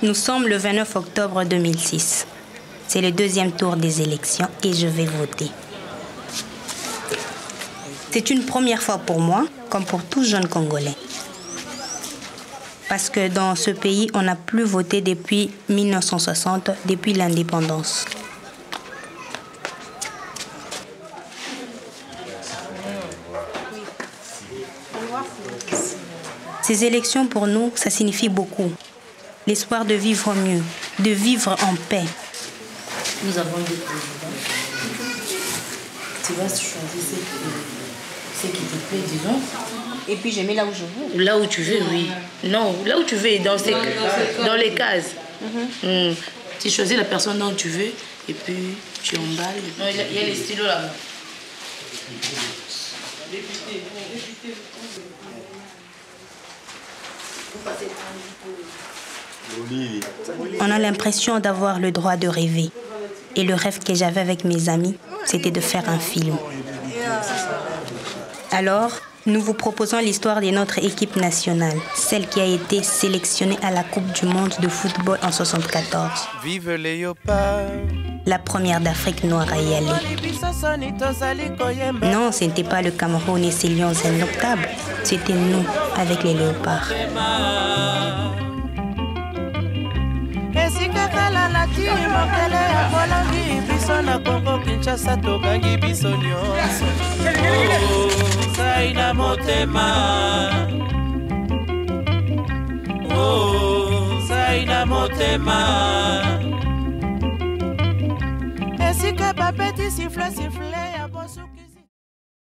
Nous sommes le 29 octobre 2006. C'est le deuxième tour des élections et je vais voter. C'est une première fois pour moi, comme pour tout jeune Congolais. Parce que dans ce pays, on n'a plus voté depuis 1960, depuis l'indépendance. Ces élections pour nous, ça signifie beaucoup. L'espoir de vivre mieux, de vivre en paix. Nous avons deux présidents. Tu vas choisir ce qui, te plaît, disons. Et puis je mets là où je veux. Là où tu veux, oui. Non, là où tu veux, dans, ces, dans les cases. Hmm. Tu choisis la personne dont tu veux et puis tu emballes. Non, il y a, il y a les stylos là-bas. On a l'impression d'avoir le droit de rêver. Et le rêve que j'avais avec mes amis, c'était de faire un film. Alors, nous vous proposons l'histoire de notre équipe nationale, celle qui a été sélectionnée à la Coupe du monde de football en 74. Vive Léopard. La première d'Afrique noire à y aller. Non, ce n'était pas le Cameroun et ses lions indoctables. C'était nous avec les léopards. Kala nati mokele ya kolangi biso na kongo kinshasa tokangi biso nyonso. Sai na motema. Sai na motema. Esika bapeti sifle sifle ya